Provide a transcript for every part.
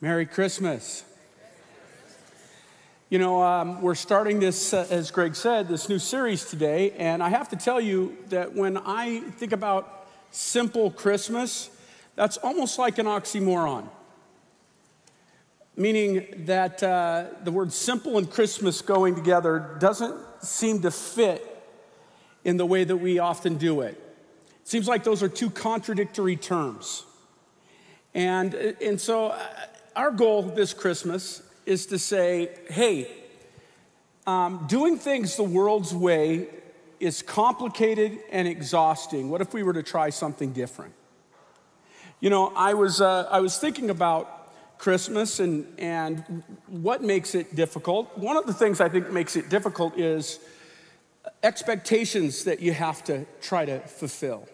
Merry Christmas. You know, um, we're starting this, uh, as Greg said, this new series today, and I have to tell you that when I think about simple Christmas, that's almost like an oxymoron. Meaning that uh, the word simple and Christmas going together doesn't seem to fit in the way that we often do it. It seems like those are two contradictory terms. And, and so uh, our goal this Christmas is to say, hey, um, doing things the world's way is complicated and exhausting. What if we were to try something different? You know, I was, uh, I was thinking about Christmas and, and what makes it difficult. One of the things I think makes it difficult is expectations that you have to try to fulfill.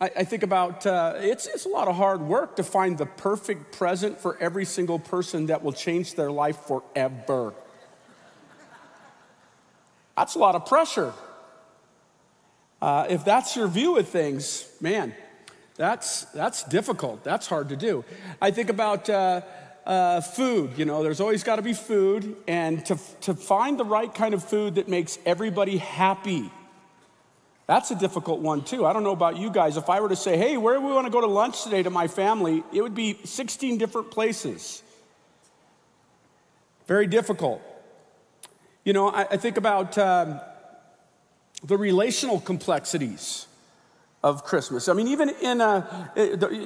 I, I think about uh, it's, it's a lot of hard work to find the perfect present for every single person that will change their life forever. That's a lot of pressure. Uh, if that's your view of things, man, that's, that's difficult. That's hard to do. I think about uh, uh, food. You know, there's always got to be food, and to, to find the right kind of food that makes everybody happy that's a difficult one, too. I don't know about you guys. If I were to say, hey, where do we want to go to lunch today to my family, it would be 16 different places. Very difficult. You know, I, I think about um, the relational complexities of Christmas. I mean, even in a,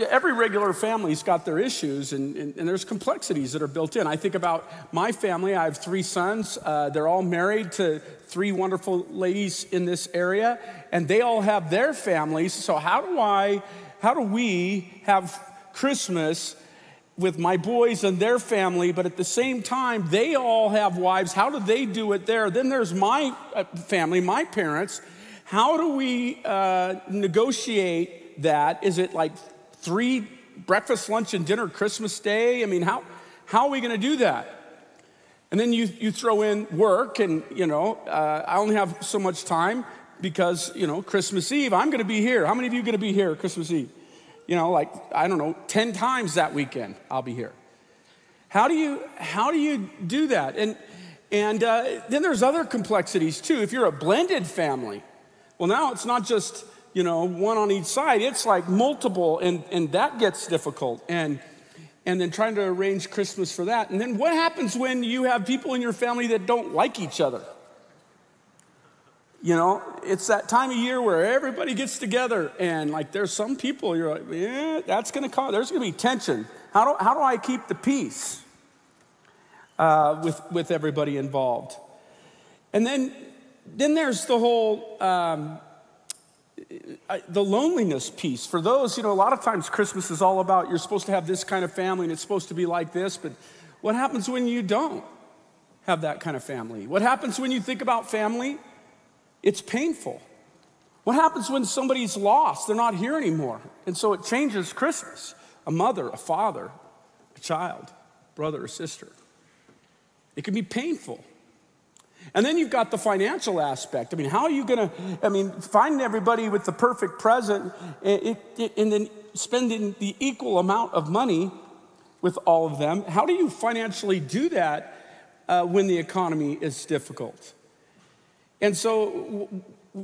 every regular family's got their issues, and, and, and, there's complexities that are built in. I think about my family. I have three sons. Uh, they're all married to three wonderful ladies in this area, and they all have their families. So how do I, how do we have Christmas? With my boys and their family, but at the same time, they all have wives. How do they do it there? Then there's my uh, family, my parents, how do we uh, negotiate that? Is it like three breakfast, lunch, and dinner Christmas Day? I mean, how, how are we going to do that? And then you, you throw in work, and you know, uh, I only have so much time because, you know, Christmas Eve, I'm going to be here. How many of you going to be here Christmas Eve? You know, like, I don't know, 10 times that weekend, I'll be here. How do you, how do, you do that? And, and uh, then there's other complexities too. If you're a blended family, well, now it's not just, you know, one on each side, it's like multiple, and, and that gets difficult. And, and then trying to arrange Christmas for that. And then what happens when you have people in your family that don't like each other? You know, it's that time of year where everybody gets together, and like there's some people you're like, yeah, that's gonna cause, there's gonna be tension. How do, how do I keep the peace uh, with, with everybody involved? And then then there's the whole um, the loneliness piece. For those, you know, a lot of times Christmas is all about you're supposed to have this kind of family and it's supposed to be like this, but what happens when you don't have that kind of family? What happens when you think about family? It's painful. What happens when somebody's lost? They're not here anymore. And so it changes Christmas. A mother, a father, a child, brother or sister. It can be painful. And then you've got the financial aspect. I mean, how are you going to, I mean, find everybody with the perfect present and then spending the equal amount of money with all of them? How do you financially do that uh, when the economy is difficult? And so,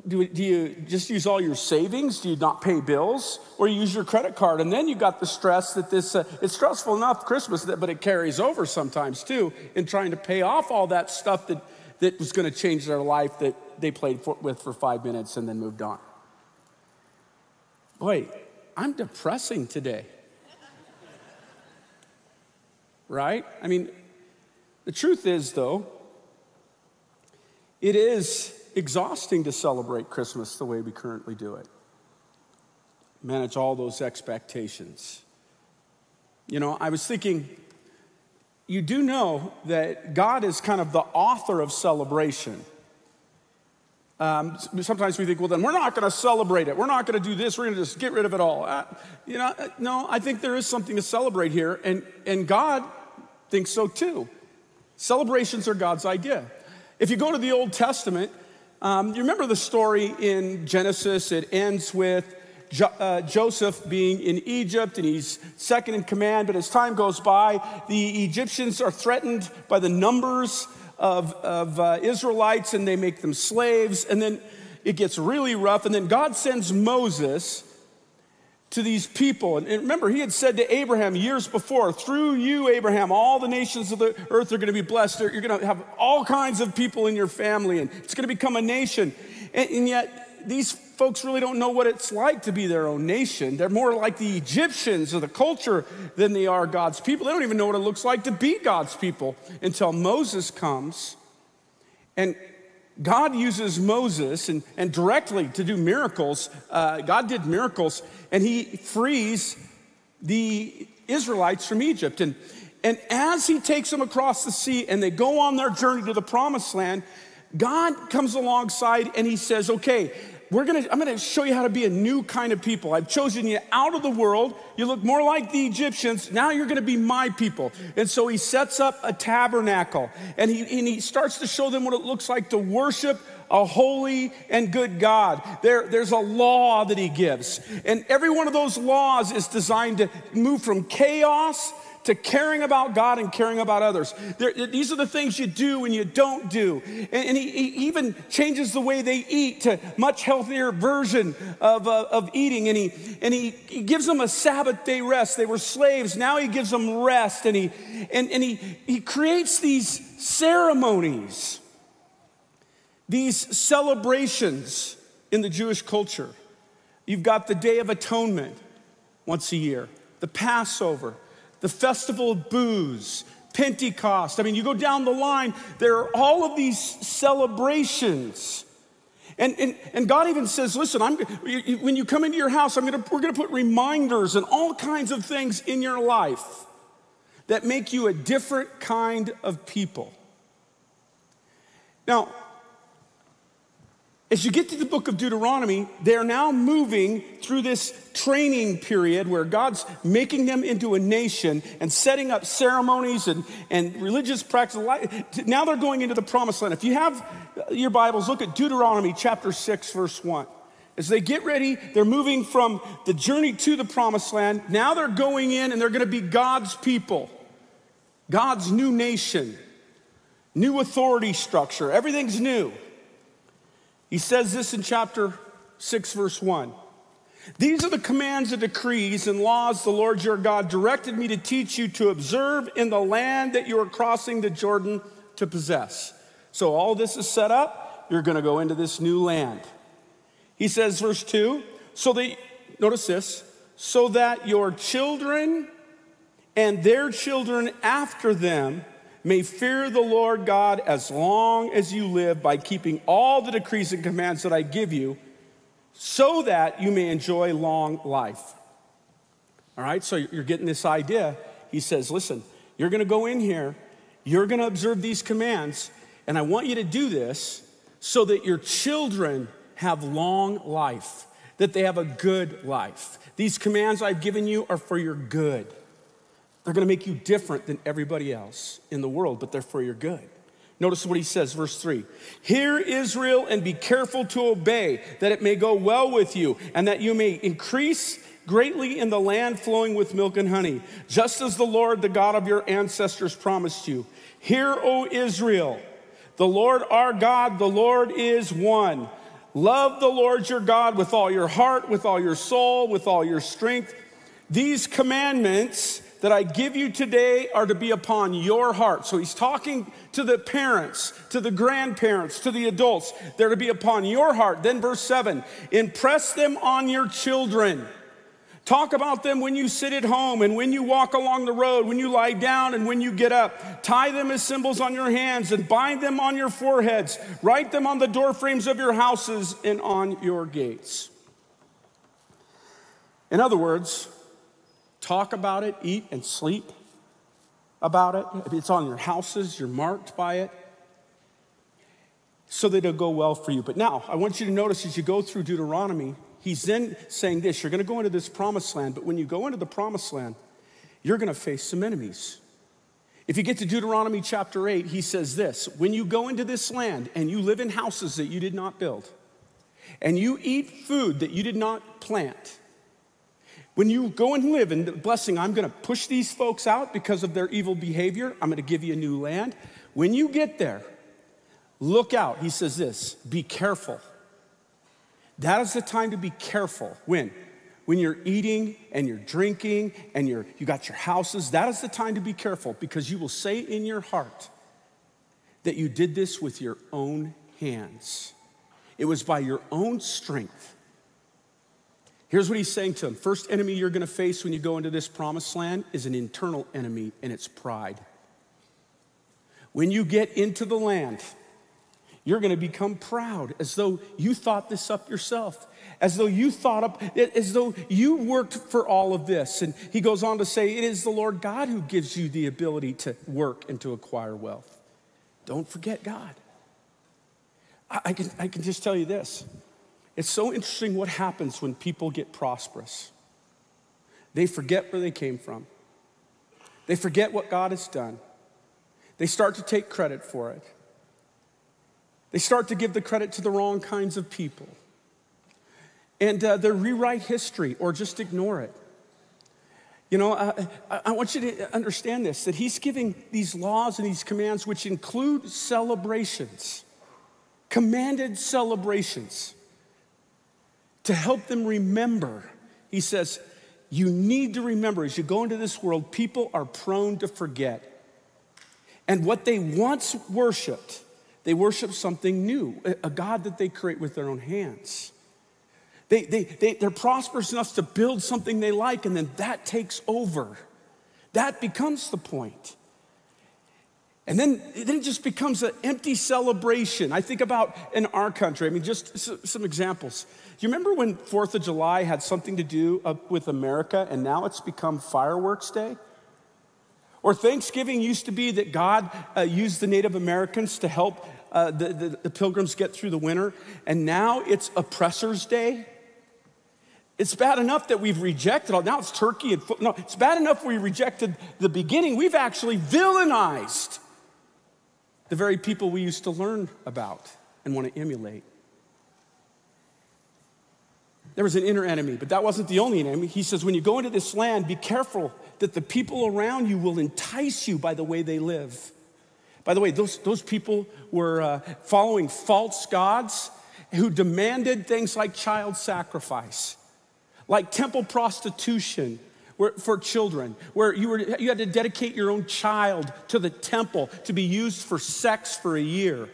do, do, you just use all your savings? Do you not pay bills? Or you use your credit card? And then you got the stress that this, uh, it's stressful enough Christmas, but it carries over sometimes too in trying to pay off all that stuff that that was going to change their life that they played for, with for five minutes and then moved on. Boy, I'm depressing today. right? I mean, the truth is, though, it is exhausting to celebrate Christmas the way we currently do it. Manage all those expectations. You know, I was thinking you do know that God is kind of the author of celebration. Um, sometimes we think, well, then we're not going to celebrate it. We're not going to do this. We're going to just get rid of it all. Uh, you know, uh, no, I think there is something to celebrate here, and, and God thinks so too. Celebrations are God's idea. If you go to the Old Testament, um, you remember the story in Genesis? It ends with jo- uh, Joseph being in Egypt and he's second in command. But as time goes by, the Egyptians are threatened by the numbers of, of uh, Israelites and they make them slaves. And then it gets really rough. And then God sends Moses to these people. And remember, he had said to Abraham years before, through you, Abraham, all the nations of the earth are going to be blessed. You're going to have all kinds of people in your family, and it's going to become a nation. And, and yet, these folks really don't know what it's like to be their own nation. They're more like the Egyptians or the culture than they are God's people. They don't even know what it looks like to be God's people until Moses comes. And God uses Moses and, and directly to do miracles. Uh, God did miracles, and he frees the Israelites from Egypt. And, and as he takes them across the sea and they go on their journey to the promised land, God comes alongside and he says, Okay, we're gonna, I'm gonna show you how to be a new kind of people. I've chosen you out of the world. You look more like the Egyptians. Now you're gonna be my people. And so he sets up a tabernacle and he, and he starts to show them what it looks like to worship a holy and good God. There, there's a law that he gives. And every one of those laws is designed to move from chaos to caring about God and caring about others. These are the things you do and you don't do. And, and he, he, even changes the way they eat to much healthier version of, uh, of eating. And, he, and he, he gives them a Sabbath day rest. They were slaves. Now he gives them rest. And he, and, and he, he creates these ceremonies, these celebrations in the Jewish culture. You've got the Day of Atonement once a year, the Passover, the Festival of Booths, Pentecost. I mean, you go down the line, there are all of these celebrations. And, and, and God even says, listen, I'm, when you come into your house, I'm gonna, we're going to put reminders and all kinds of things in your life that make you a different kind of people. Now, as you get to the book of Deuteronomy, they're now moving through this training period where God's making them into a nation and setting up ceremonies and, and religious practices. Now they're going into the promised land. If you have your Bibles, look at Deuteronomy chapter 6, verse 1. As they get ready, they're moving from the journey to the promised land. Now they're going in and they're going to be God's people, God's new nation, new authority structure. Everything's new. He says this in chapter 6, verse 1. These are the commands and decrees and laws the Lord your God directed me to teach you to observe in the land that you are crossing the Jordan to possess. So, all this is set up. You're going to go into this new land. He says, verse 2 so that, notice this, so that your children and their children after them may fear the Lord God as long as you live by keeping all the decrees and commands that I give you, so that you may enjoy long life. All right, so you're getting this idea. He says, listen, you're gonna go in here, you're gonna observe these commands, and I want you to do this so that your children have long life, that they have a good life. These commands I've given you are for your good. They're going to make you different than everybody else in the world, but they're for your good. Notice what he says, verse 3 Hear Israel and be careful to obey, that it may go well with you, and that you may increase greatly in the land flowing with milk and honey, just as the Lord, the God of your ancestors, promised you. Hear, O Israel, the Lord our God, the Lord is one. Love the Lord your God with all your heart, with all your soul, with all your strength. These commandments that I give you today are to be upon your heart. So he's talking to the parents, to the grandparents, to the adults. They're to be upon your heart. Then, verse 7 impress them on your children. Talk about them when you sit at home and when you walk along the road, when you lie down and when you get up. Tie them as symbols on your hands and bind them on your foreheads. Write them on the doorframes of your houses and on your gates. In other words, talk about it, eat and sleep about it. It's on your houses, you're marked by it so that it'll go well for you. But now, I want you to notice as you go through Deuteronomy, he's then saying this you're going to go into this promised land, but when you go into the promised land, you're going to face some enemies. If you get to Deuteronomy chapter 8, he says this When you go into this land and you live in houses that you did not build, and you eat food that you did not plant, when you go and live in the blessing, I'm going to push these folks out because of their evil behavior. I'm going to give you a new land. When you get there, look out. He says this be careful. That is the time to be careful. When? When you're eating and you're drinking and you're, you got your houses, that is the time to be careful because you will say in your heart that you did this with your own hands. It was by your own strength. Here's what he's saying to them First enemy you're gonna face when you go into this promised land is an internal enemy, and it's pride. When you get into the land, you're gonna become proud as though you thought this up yourself, as though you thought up, as though you worked for all of this. And he goes on to say, It is the Lord God who gives you the ability to work and to acquire wealth. Don't forget God. I can, I can just tell you this it's so interesting what happens when people get prosperous. They forget where they came from, they forget what God has done. They start to take credit for it. They start to give the credit to the wrong kinds of people. And uh, they rewrite history or just ignore it. You know, I, I want you to understand this that he's giving these laws and these commands, which include celebrations, commanded celebrations to help them remember. He says, You need to remember as you go into this world, people are prone to forget. And what they once worshiped, they worship something new, a God that they create with their own hands. They, they, they, they're prosperous enough to build something they like, and then that takes over. That becomes the point. And then, then it just becomes an empty celebration. I think about in our country, I mean, just some examples. Do you remember when Fourth of July had something to do with America and now it's become fireworks day? Or Thanksgiving used to be that God uh, used the Native Americans to help uh, the, the, the pilgrims get through the winter, and now it's Oppressors Day? It's bad enough that we've rejected all. Now it's turkey and foot. No, it's bad enough we rejected the beginning. We've actually villainized the very people we used to learn about and want to emulate. There was an inner enemy, but that wasn't the only enemy. He says, when you go into this land, be careful that the people around you will entice you by the way they live. By the way, those, those people were uh, following false gods who demanded things like child sacrifice, like temple prostitution, where, for children, where you, were, you had to dedicate your own child to the temple to be used for sex for a year.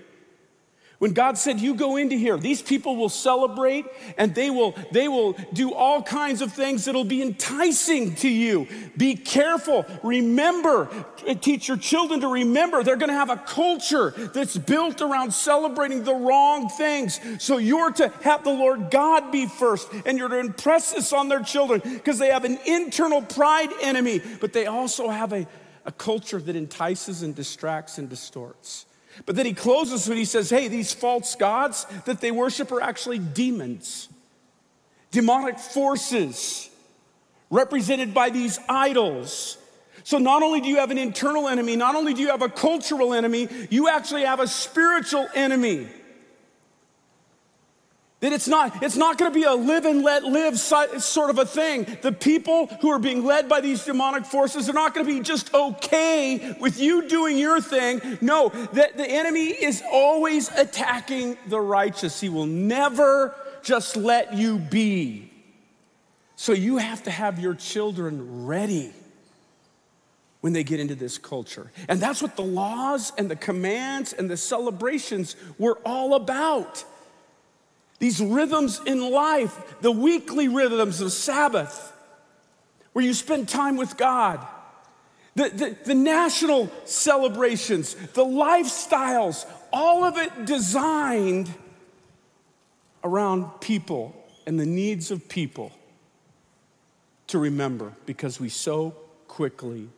When God said, You go into here, these people will celebrate and they will, they will do all kinds of things that'll be enticing to you. Be careful. Remember, eh, teach your children to remember they're going to have a culture that's built around celebrating the wrong things. So you're to have the Lord God be first and you're to impress this on their children because they have an internal pride enemy, but they also have a, a culture that entices and distracts and distorts. But then he closes when he says, hey, these false gods that they worship are actually demons, demonic forces represented by these idols. So not only do you have an internal enemy, not only do you have a cultural enemy, you actually have a spiritual enemy. That it's not, it's not going to be a live and let live sort of a thing. The people who are being led by these demonic forces are not going to be just okay with you doing your thing. No, the, the enemy is always attacking the righteous. He will never just let you be. So you have to have your children ready when they get into this culture. And that's what the laws and the commands and the celebrations were all about. These rhythms in life, the weekly rhythms of Sabbath, where you spend time with God, the, the, the national celebrations, the lifestyles, all of it designed around people and the needs of people to remember because we so quickly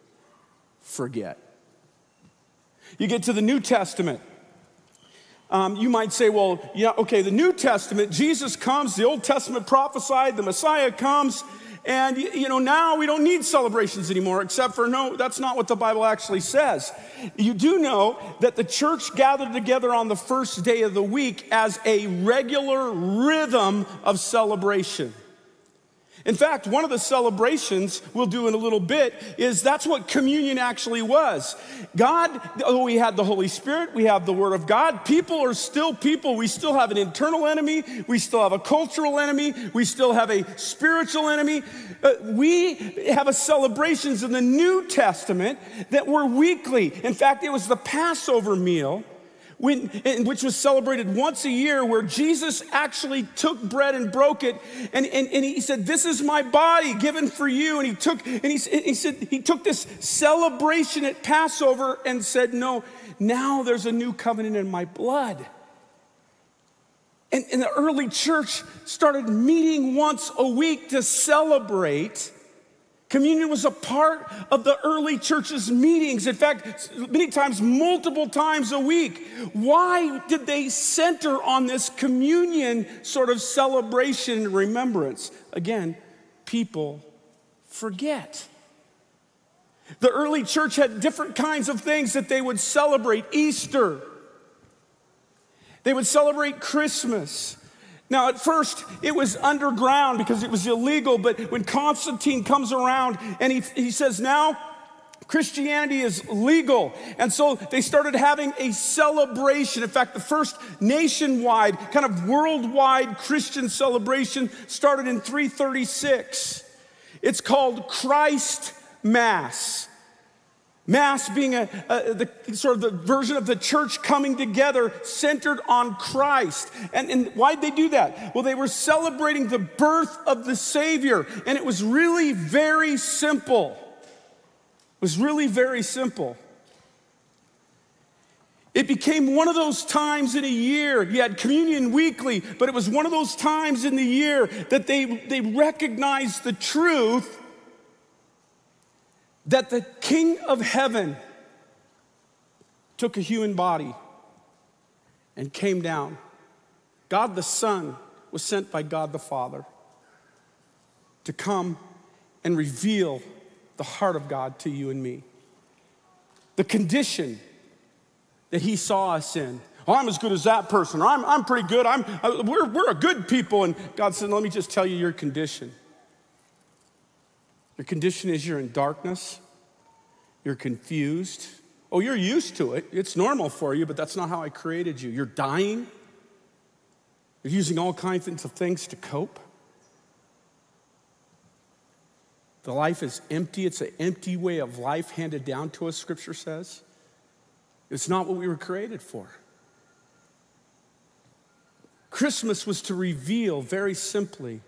forget. You get to the New Testament, um, you might say, well, yeah, okay, the New Testament, Jesus comes, the Old Testament prophesied, the Messiah comes, And, you know, now we don't need celebrations anymore, except for no, that's not what the Bible actually says. You do know that the church gathered together on the first day of the week as a regular rhythm of celebration. In fact, one of the celebrations we'll do in a little bit is that's what communion actually was. God, oh, we had the Holy Spirit, we have the Word of God. People are still people. We still have an internal enemy, we still have a cultural enemy, we still have a spiritual enemy. Uh, we have a celebrations in the New Testament that were weekly. In fact, it was the Passover meal when, which was celebrated once a year, where Jesus actually took bread and broke it, and, and, and he said, This is my body given for you. And he took, and he, he said, he took this celebration at Passover and said, No, now there's a new covenant in my blood. And, and the early church started meeting once a week to celebrate Communion was a part of the early church's meetings. In fact, many times, multiple times a week. Why did they center on this communion sort of celebration and remembrance? Again, people forget. The early church had different kinds of things that they would celebrate Easter, they would celebrate Christmas. Now, at first, it was underground because it was illegal, but when Constantine comes around and he, he says, now Christianity is legal. And so they started having a celebration. In fact, the first nationwide, kind of worldwide Christian celebration started in 336. It's called Christ Mass. Mass being a, a, the sort of the version of the church coming together centered on Christ. And, and why'd they do that? Well, they were celebrating the birth of the Savior, and it was really very simple. It was really very simple. It became one of those times in a year. You had communion weekly, but it was one of those times in the year that they, they recognized the truth that the King of heaven took a human body and came down. God the Son was sent by God the Father to come and reveal the heart of God to you and me. The condition that He saw us in. Oh, I'm as good as that person, or I'm, I'm pretty good. I'm, uh, we're, we're a good people. And God said, Let me just tell you your condition. Your condition is you're in darkness, you're confused. Oh, you're used to it. It's normal for you, but that's not how I created you. You're dying. You're using all kinds of things to cope. The life is empty. It's an empty way of life handed down to us, scripture says. It's not what we were created for. Christmas was to reveal very simply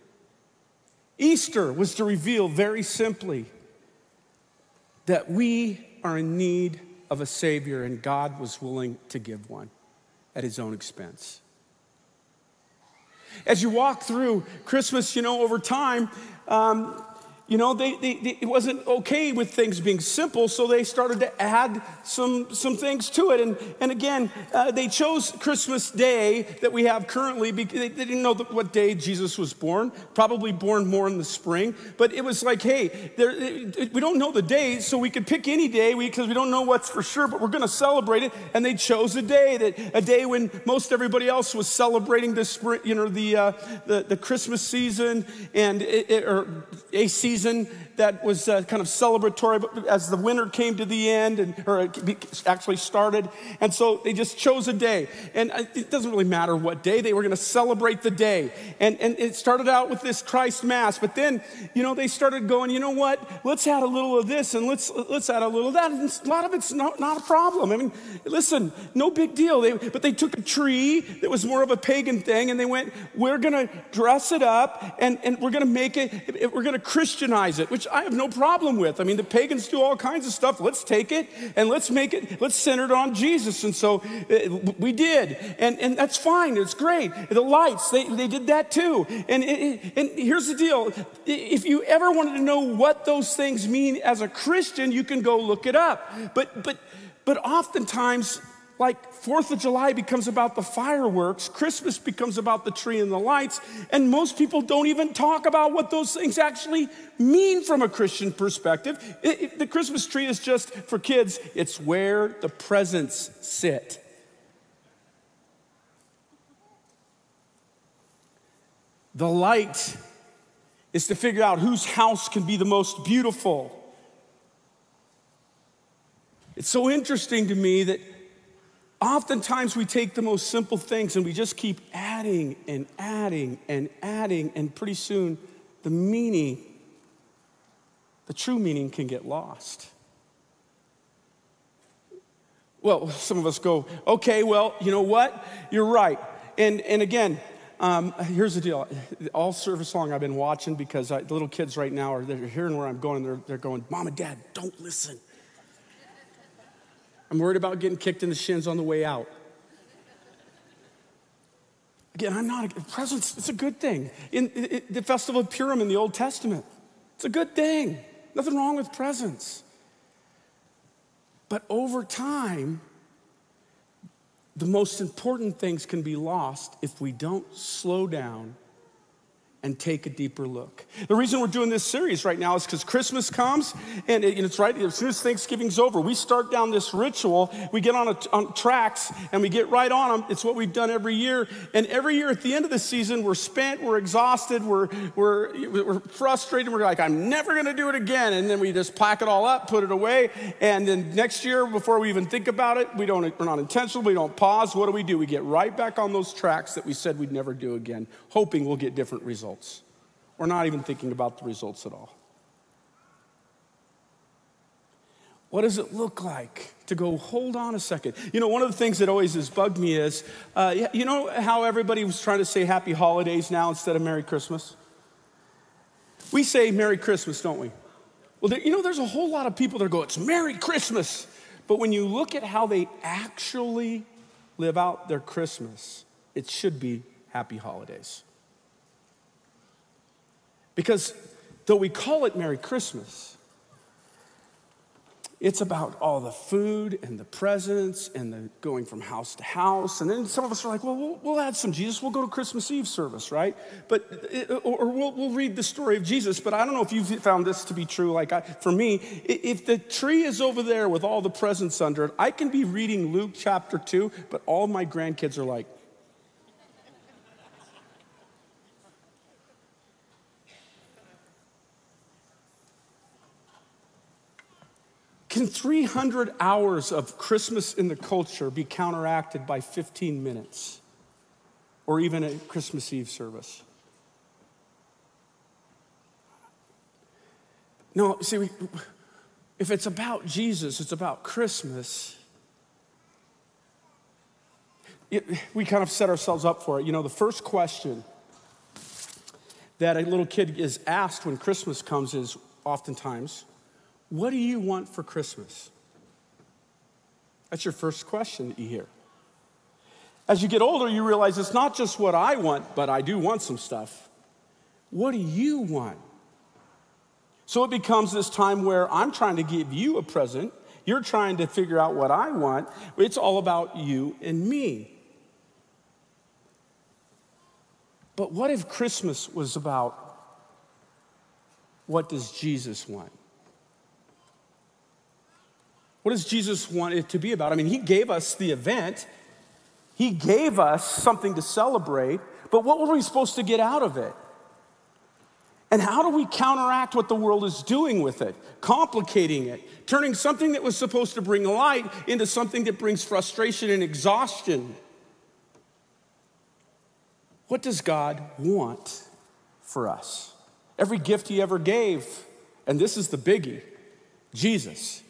Easter was to reveal very simply that we are in need of a Savior, and God was willing to give one at His own expense. As you walk through Christmas, you know, over time, um, you know, they, they, they, it wasn't okay with things being simple, so they started to add some, some things to it. And, and again, uh, they chose Christmas Day that we have currently because they, didn't know what day Jesus was born, probably born more in the spring. But it was like, hey, there, it, we don't know the day, so we could pick any day because we, we don't know what's for sure, but we're going to celebrate it. And they chose a day, that, a day when most everybody else was celebrating the, spring, you know, the, uh, the, the Christmas season and it, it, or a season season that was uh, kind of celebratory as the winter came to the end and or actually started. And so they just chose a day. And it doesn't really matter what day they were going to celebrate the day. And, and it started out with this christ mass but then you know they started going you know what? Let's add a little of this and let's let's add a little of that. And a lot of it's not, not a problem. I mean listen no big deal. They, but they took a tree that was more of a pagan thing and they went we're going to dress it up and, and we're going to make it we're going to christianize it which I have no problem with. I mean, the pagans do all kinds of stuff. Let's take it and let's make it, let's center it on Jesus. And so uh, we did. And, and that's fine. It's great. The lights, they, they did that too. And, and here's the deal if you ever wanted to know what those things mean as a Christian, you can go look it up. But, but, but oftentimes, like Fourth of July becomes about the fireworks, Christmas becomes about the tree and the lights, and most people don't even talk about what those things actually mean from a Christian perspective. It, it, the Christmas tree is just for kids, it's where the presents sit. The light is to figure out whose house can be the most beautiful. It's so interesting to me that Oftentimes, we take the most simple things and we just keep adding and adding and adding, and pretty soon the meaning, the true meaning, can get lost. Well, some of us go, okay, well, you know what? You're right. And, and again, um, here's the deal. All service long, I've been watching because I, the little kids right now are they're hearing where I'm going. They're, they're going, Mom and Dad, don't listen. I'm worried about getting kicked in the shins on the way out. Again, I'm not, a, presents, it's a good thing. In, in, the festival of Purim in the Old Testament, it's a good thing. Nothing wrong with presents. But over time, the most important things can be lost if we don't slow down and take a deeper look. The reason we're doing this series right now is because Christmas comes, and, it, and, it's right as soon as Thanksgiving's over, we start down this ritual. We get on, a, on tracks and we get right on them. It's what we've done every year. And every year at the end of the season, we're spent, we're exhausted, we're, we're, we're frustrated. We're like, I'm never going to do it again. And then we just pack it all up, put it away. And then next year, before we even think about it, we don't, we're not intentional, we don't pause. What do we do? We get right back on those tracks that we said we'd never do again, hoping we'll get different results results. We're not even thinking about the results at all. What does it look like to go, hold on a second? You know, one of the things that always has bugged me is, uh, you know how everybody was trying to say happy holidays now instead of Merry Christmas? We say Merry Christmas, don't we? Well, there, you know, there's a whole lot of people that go, it's Merry Christmas. But when you look at how they actually live out their Christmas, it should be happy holidays. Because though we call it Merry Christmas, it's about all the food and the presents and the going from house to house. And then some of us are like, well, we'll, we'll add some Jesus. We'll go to Christmas Eve service, right? But, or we'll, we'll, read the story of Jesus. But I don't know if you've found this to be true. Like I, for me, if the tree is over there with all the presents under it, I can be reading Luke chapter 2, but all my grandkids are like, Can 300 hours of Christmas in the culture be counteracted by 15 minutes or even a Christmas Eve service? No, see, we, if it's about Jesus, it's about Christmas. It, we kind of set ourselves up for it. You know, the first question that a little kid is asked when Christmas comes is oftentimes, what do you want for Christmas? That's your first question that you hear. As you get older, you realize it's not just what I want, but I do want some stuff. What do you want? So it becomes this time where I'm trying to give you a present. You're trying to figure out what I want. It's all about you and me. But what if Christmas was about what does Jesus want? What does Jesus want it to be about? I mean, he gave us the event, he gave us something to celebrate, but what were we supposed to get out of it? And how do we counteract what the world is doing with it? Complicating it, turning something that was supposed to bring light into something that brings frustration and exhaustion. What does God want for us? Every gift He ever gave, and this is the biggie Jesus.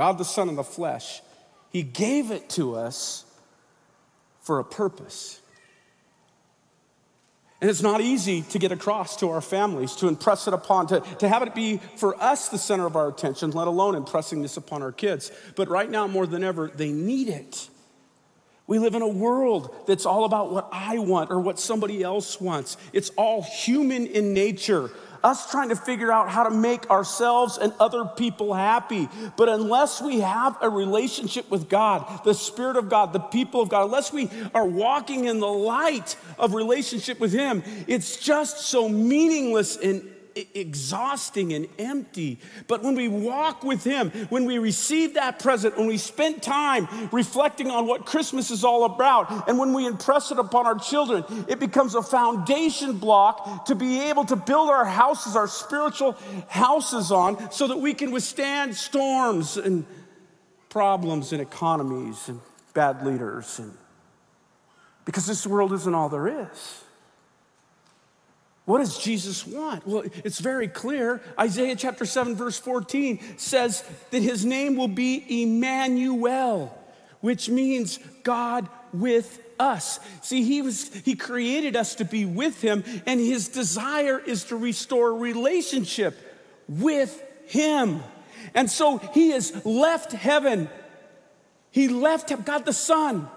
God the Son in the flesh, He gave it to us for a purpose. And it's not easy to get across to our families, to impress it upon, to, to have it be for us the center of our attention, let alone impressing this upon our kids. But right now, more than ever, they need it. We live in a world that's all about what I want or what somebody else wants. It's all human in nature. Us trying to figure out how to make ourselves and other people happy. But unless we have a relationship with God, the Spirit of God, the people of God, unless we are walking in the light of relationship with Him, it's just so meaningless and exhausting and empty. But when we walk with Him, when we receive that present, when we spend time reflecting on what Christmas is all about, and when we impress it upon our children, it becomes a foundation block to be able to build our houses, our spiritual houses on, so that we can withstand storms and problems and economies and bad leaders. And because this world isn't all there is. What does Jesus want? Well, it's very clear. Isaiah chapter 7, verse 14 says that his name will be Emmanuel, which means God with us. See, he was he created us to be with him, and his desire is to restore relationship with him. And so he has left heaven. He left God the Son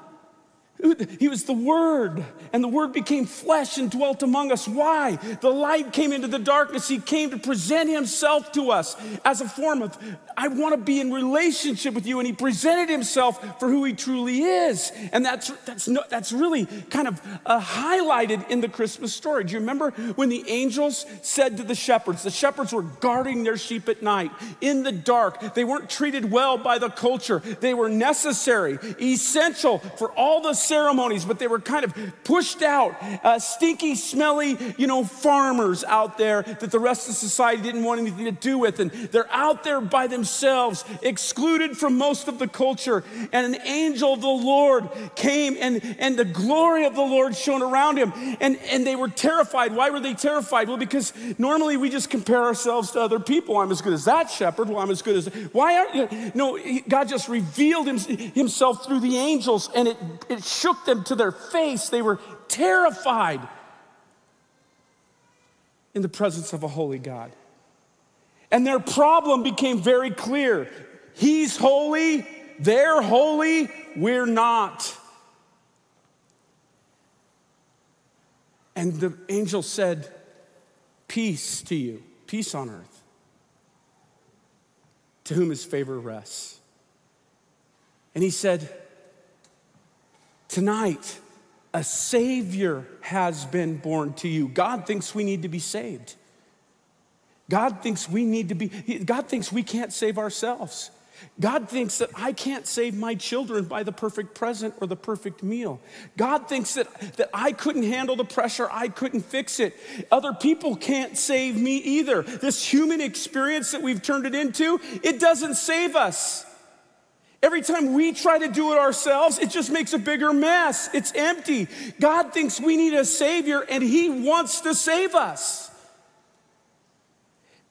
he was the Word, and the Word became flesh and dwelt among us. Why? The light came into the darkness. He came to present Himself to us as a form of, I want to be in relationship with you. And He presented Himself for who He truly is. And that's, that's, no, that's really kind of uh, highlighted in the Christmas story. Do you remember when the angels said to the shepherds, the shepherds were guarding their sheep at night in the dark. They weren't treated well by the culture, they were necessary, essential for all the ceremonies, but they were kind of pushed out, uh, stinky, smelly, you know, farmers out there that the rest of society didn't want anything to do with. And they're out there by themselves, excluded from most of the culture. And an angel of the Lord came, and, and the glory of the Lord shone around him. And, and they were terrified. Why were they terrified? Well, because normally we just compare ourselves to other people. I'm as good as that shepherd. Well, I'm as good as. Why aren't you? No, God just revealed himself through the angels, and it, it shook them to their face. They were terrified in the presence of a holy God. And their problem became very clear He's holy, they're holy, we're not. And the angel said, Peace to you, peace on earth, to whom his favor rests. And he said, Tonight, a Savior has been born to you. God thinks we need to be saved. God thinks we need to be, God thinks we can't save ourselves. God thinks that I can't save my children by the perfect present or the perfect meal. God thinks that, that I couldn't handle the pressure, I couldn't fix it. Other people can't save me either. This human experience that we've turned it into, it doesn't save us. Every time we try to do it ourselves, it just makes a bigger mess. It's empty. God thinks we need a Savior and He wants to save us.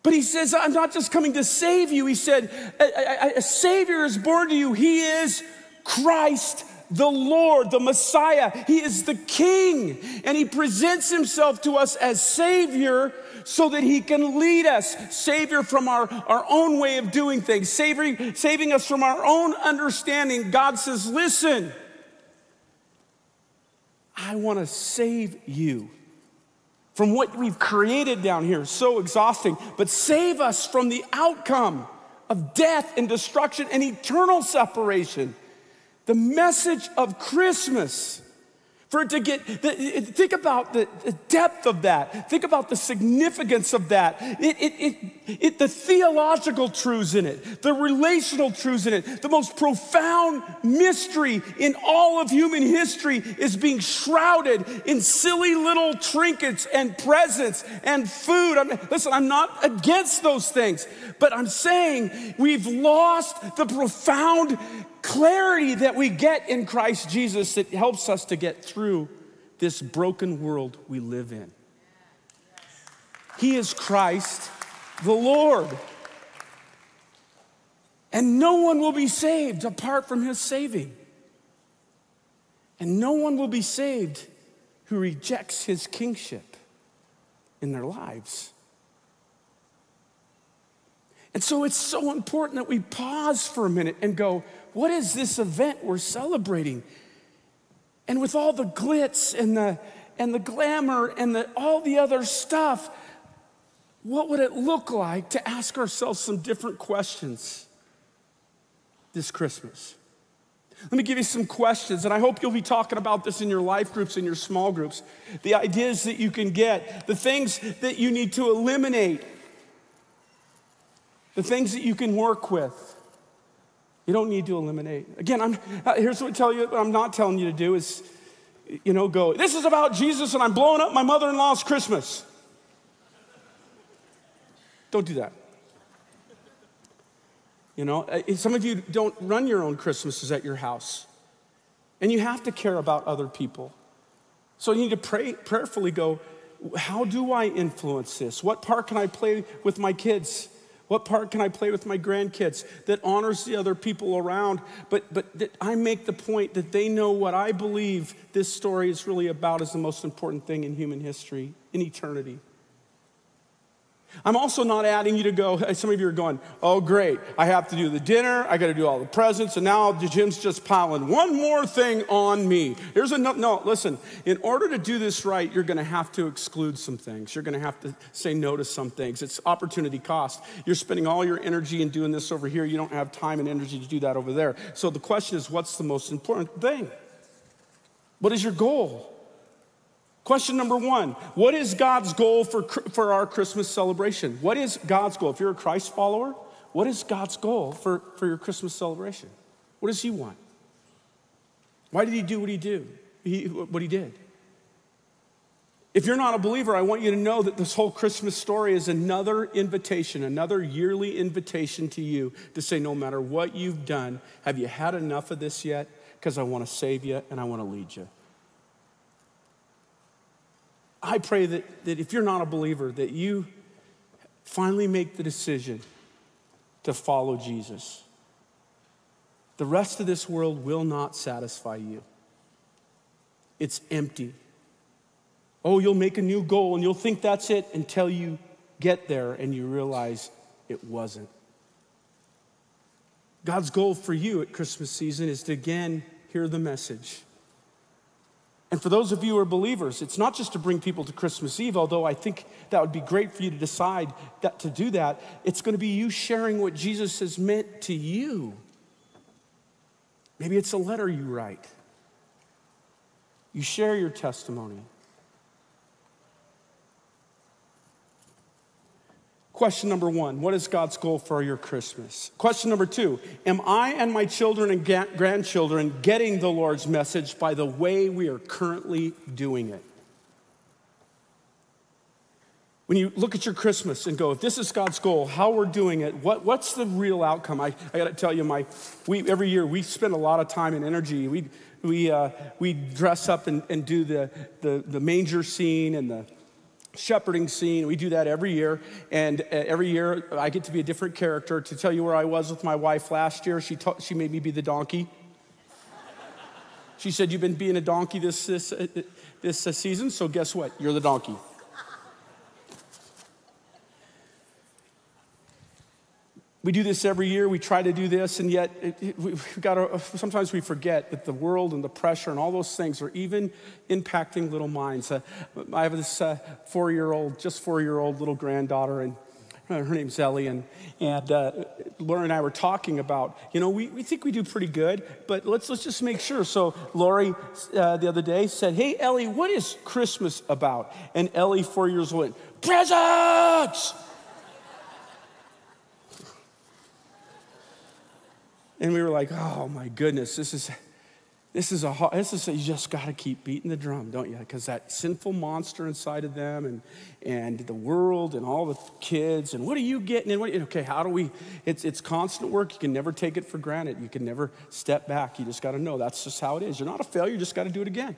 But He says, I'm not just coming to save you. He said, a, a, a Savior is born to you. He is Christ the Lord, the Messiah. He is the King. And He presents Himself to us as Savior so that He can lead us, Savior from our, our own way of doing things, saving, saving us from our own understanding. God says, Listen, I want to save you from what we've created down here, so exhausting, but save us from the outcome of death and destruction and eternal separation. The message of Christmas for it to get, think about the depth of that. Think about the significance of that. It, it, it, it, the theological truths in it, the relational truths in it, the most profound mystery in all of human history is being shrouded in silly little trinkets and presents and food. I'm, listen, I'm not against those things, but I'm saying we've lost the profound clarity that we get in Christ Jesus that helps us to get through this broken world we live in. He is Christ the Lord. And no one will be saved apart from his saving. And no one will be saved who rejects his kingship in their lives. And so it's so important that we pause for a minute and go, what is this event we're celebrating? And with all the glitz and the, and the glamour and the, all the other stuff, what would it look like to ask ourselves some different questions this Christmas? Let me give you some questions, and I hope you'll be talking about this in your life groups and your small groups. The ideas that you can get, the things that you need to eliminate, the things that you can work with. You don't need to eliminate. Again, I'm, uh, here's what I tell you, I'm not telling you to do is, you know, go, this is about Jesus and I'm blowing up my mother in law's Christmas. Don't do that. You know, uh, some of you don't run your own Christmases at your house, and you have to care about other people. So you need to pray, prayerfully go, how do I influence this? What part can I play with my kids? What part can I play with my grandkids that honors the other people around, but, but that I make the point that they know what I believe this story is really about is the most important thing in human history, in eternity. I'm also not adding you to go, some of you are going, oh, great, I have to do the dinner, I got to do all the presents, and now Jim's just piling one more thing on me. Here's a no, no, listen, in order to do this right, you're going to have to exclude some things. You're going to have to say no to some things. It's opportunity cost. You're spending all your energy in doing this over here, you don't have time and energy to do that over there. So the question is, what's the most important thing? What is your goal? Question number one What is God's goal for, for our Christmas celebration? What is God's goal? If you're a Christ follower, what is God's goal for, for your Christmas celebration? What does He want? Why did He do what He did? He, what He did? If you're not a believer, I want you to know that this whole Christmas story is another invitation, another yearly invitation to you to say, no matter what you've done, have you had enough of this yet? Because I want to save you and I want to lead you. I pray that, that if you're not a believer, that you finally make the decision to follow Jesus. The rest of this world will not satisfy you. It's empty. Oh, you'll make a new goal and you'll think that's it until you get there and you realize it wasn't. God's goal for you at Christmas season is to again hear the message and for those of you who are believers, it's not just to bring people to Christmas Eve, although I think that would be great for you to decide that to do that. It's going to be you sharing what Jesus has meant to you. Maybe it's a letter you write. You share your testimony. Question number one What is God's goal for your Christmas? Question number two Am I and my children and grandchildren getting the Lord's message by the way we are currently doing it? When you look at your Christmas and go, if this is God's goal, how we're doing it, what, what's the real outcome? I, I got to tell you, my, we, every year we spend a lot of time and energy. We, we, uh, we dress up and, and do the, the, the manger scene and the shepherding scene. We do that every year. And uh, every year I get to be a different character. To tell you where I was with my wife last year, she, she made me be the donkey. She said, You've been being a donkey this, this, uh, this season, so guess what? You're the donkey. We do this every year. We try to do this, and yet it, it, we have got to, sometimes we forget that the world and the pressure and all those things are even impacting little minds. Uh, I have this uh, four-year-old, just four-year-old little granddaughter, and her name's Ellie, and, and uh, Lori and I were talking about, you know, we, we think we do pretty good, but let's, let's just make sure. So Lori uh, the other day said, hey, Ellie, what is Christmas about? And Ellie, four years old, went, presents! And we were like, oh my goodness, this is, this is a, this is, a, you just got to keep beating the drum, don't you? Because that sinful monster inside of them and, and the world and all the kids and what are you getting? And what, okay, how do we, it's, it's constant work. You can never take it for granted. You can never step back. You just got to know that's just how it is. You're not a failure. You just got to do it again.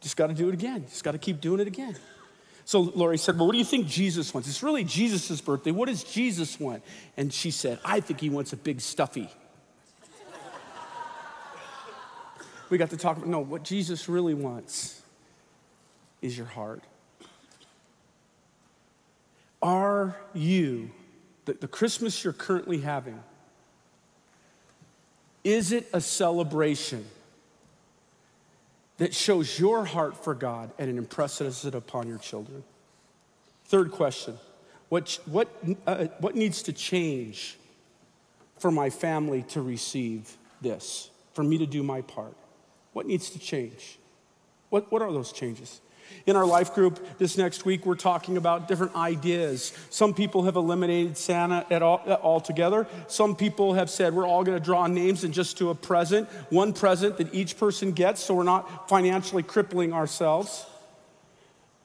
Just got to do it again. Just got to keep doing it again. So Lori said, Well, what do you think Jesus wants? It's really Jesus' birthday. What does Jesus want? And she said, I think he wants a big stuffy. We got to talk about no, what Jesus really wants is your heart. Are you, the, the Christmas you're currently having, is it a celebration that shows your heart for God and it impresses it upon your children? Third question What, what, uh, what needs to change for my family to receive this, for me to do my part? What needs to change? What, what are those changes? In our life group this next week, we're talking about different ideas. Some people have eliminated Santa at all, altogether. Some people have said we're all going to draw names and just do a present, one present that each person gets, so we're not financially crippling ourselves.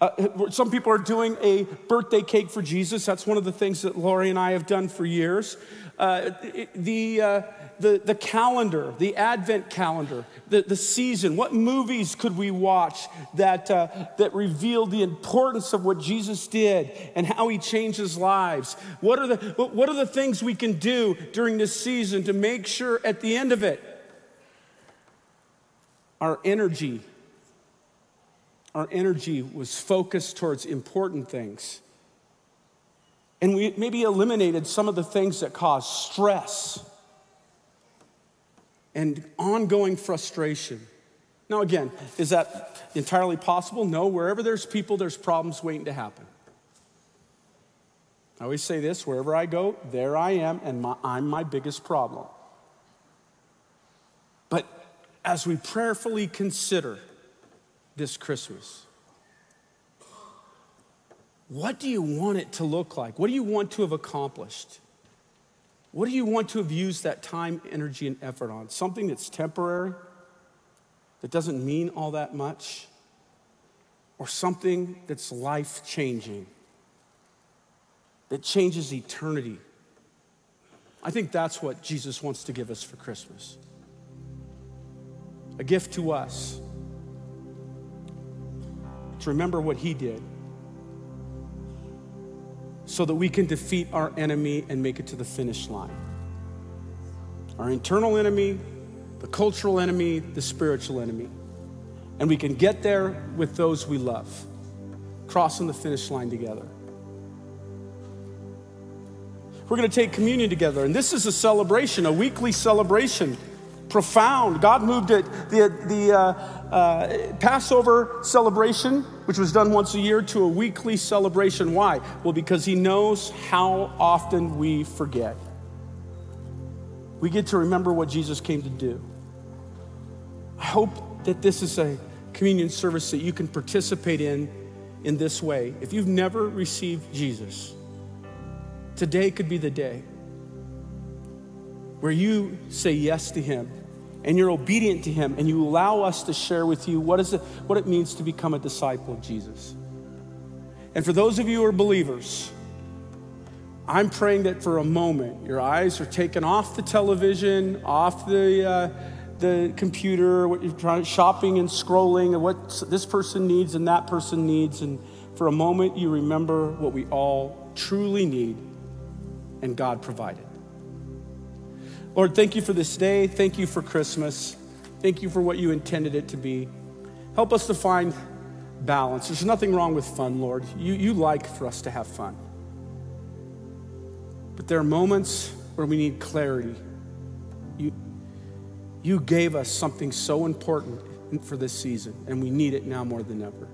Uh, some people are doing a birthday cake for Jesus. That's one of the things that Lori and I have done for years. Uh, the, uh, the, the calendar, the Advent calendar, the, the season. What movies could we watch that, uh, that reveal the importance of what Jesus did and how he changes lives? What are, the, what are the things we can do during this season to make sure at the end of it, our energy our energy was focused towards important things. And we maybe eliminated some of the things that cause stress and ongoing frustration. Now, again, is that entirely possible? No. Wherever there's people, there's problems waiting to happen. I always say this wherever I go, there I am, and my, I'm my biggest problem. But as we prayerfully consider this Christmas? What do you want it to look like? What do you want to have accomplished? What do you want to have used that time, energy, and effort on? Something that's temporary, that doesn't mean all that much, or something that's life changing, that changes eternity? I think that's what Jesus wants to give us for Christmas a gift to us to remember what he did so that we can defeat our enemy and make it to the finish line. Our internal enemy, the cultural enemy, the spiritual enemy. And we can get there with those we love, crossing the finish line together. We're going to take communion together, and this is a celebration, a weekly celebration profound. God moved it, the, the uh, uh, Passover celebration, which was done once a year, to a weekly celebration. Why? Well, because He knows how often we forget. We get to remember what Jesus came to do. I hope that this is a communion service that you can participate in in this way. If you've never received Jesus, today could be the day where you say yes to Him and you're obedient to Him and you allow us to share with you what, is it, what it means to become a disciple of Jesus. And for those of you who are believers, I'm praying that for a moment your eyes are taken off the television, off the, uh, the computer, what you're trying, shopping and scrolling, and what this person needs and that person needs. And for a moment, you remember what we all truly need and God provided. Lord, thank you for this day. Thank you for Christmas. Thank you for what you intended it to be. Help us to find balance. There's nothing wrong with fun, Lord. You, you like for us to have fun. But there are moments where we need clarity. You, you gave us something so important for this season, and we need it now more than ever.